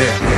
Yeah.